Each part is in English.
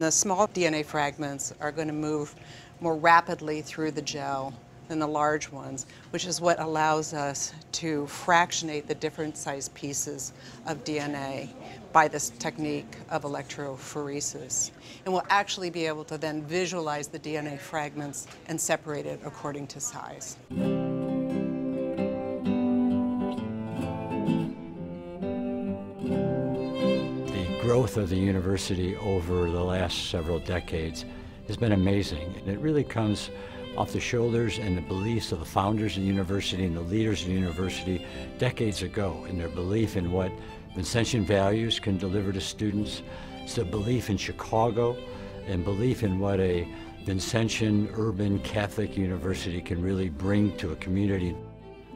The small DNA fragments are going to move more rapidly through the gel than the large ones, which is what allows us to fractionate the different size pieces of DNA by this technique of electrophoresis. And we'll actually be able to then visualize the DNA fragments and separate it according to size. Growth of the university over the last several decades has been amazing. And it really comes off the shoulders and the beliefs of the founders of the university and the leaders of the university decades ago and their belief in what Vincentian values can deliver to students. It's a belief in Chicago and belief in what a Vincentian urban Catholic university can really bring to a community.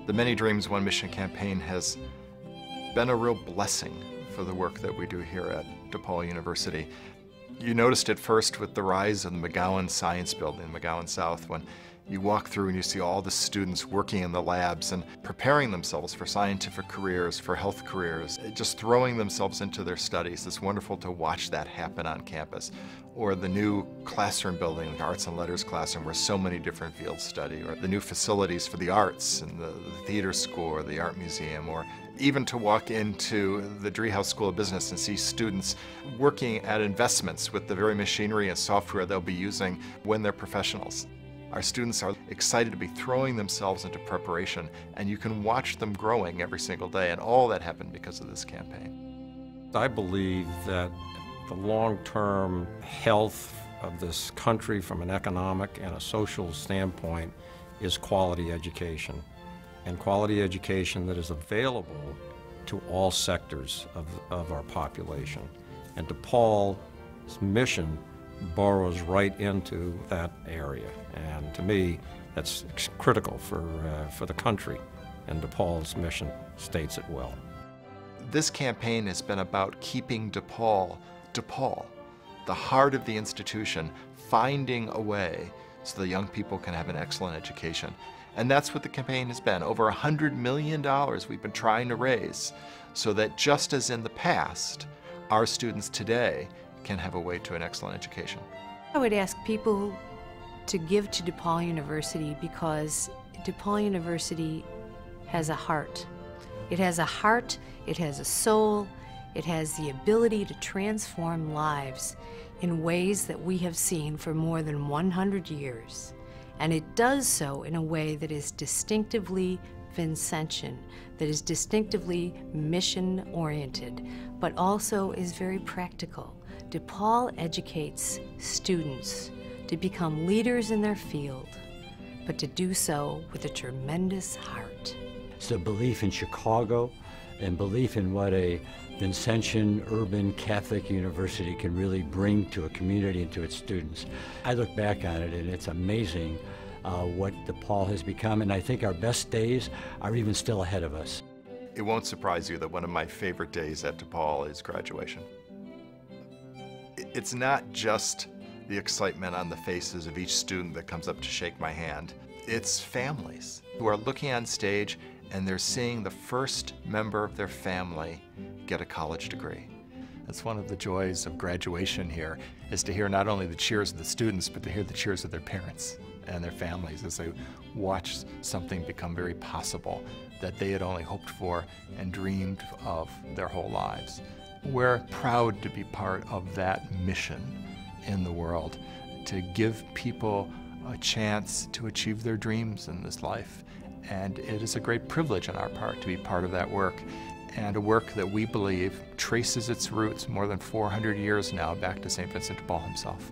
The Many Dreams One Mission campaign has been a real blessing for the work that we do here at DePaul University. You noticed it first with the rise of the McGowan Science Building, McGowan South, when you walk through and you see all the students working in the labs and preparing themselves for scientific careers, for health careers, just throwing themselves into their studies. It's wonderful to watch that happen on campus. Or the new classroom building, the Arts and Letters classroom, where so many different fields study, or the new facilities for the arts and the, the theater school or the art museum, or even to walk into the Driehaus School of Business and see students working at investments with the very machinery and software they'll be using when they're professionals. Our students are excited to be throwing themselves into preparation, and you can watch them growing every single day, and all that happened because of this campaign. I believe that the long-term health of this country from an economic and a social standpoint is quality education and quality education that is available to all sectors of, of our population. And DePaul's mission burrows right into that area. And to me, that's critical for, uh, for the country, and DePaul's mission states it well. This campaign has been about keeping DePaul, DePaul, the heart of the institution, finding a way so the young people can have an excellent education. And that's what the campaign has been. Over $100 million we've been trying to raise so that just as in the past, our students today can have a way to an excellent education. I would ask people to give to DePaul University because DePaul University has a heart. It has a heart, it has a soul, it has the ability to transform lives in ways that we have seen for more than 100 years. And it does so in a way that is distinctively Vincentian, that is distinctively mission oriented, but also is very practical. DePaul educates students to become leaders in their field, but to do so with a tremendous heart. It's a belief in Chicago and belief in what a Vincentian urban Catholic university can really bring to a community and to its students. I look back on it and it's amazing uh, what DePaul has become, and I think our best days are even still ahead of us. It won't surprise you that one of my favorite days at DePaul is graduation. It's not just the excitement on the faces of each student that comes up to shake my hand. It's families who are looking on stage and they're seeing the first member of their family get a college degree. That's one of the joys of graduation here, is to hear not only the cheers of the students, but to hear the cheers of their parents and their families as they watch something become very possible that they had only hoped for and dreamed of their whole lives. We're proud to be part of that mission in the world, to give people a chance to achieve their dreams in this life. And it is a great privilege on our part to be part of that work and a work that we believe traces its roots more than 400 years now back to St. Vincent de Paul himself.